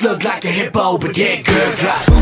Look like a hippo, but get good, got.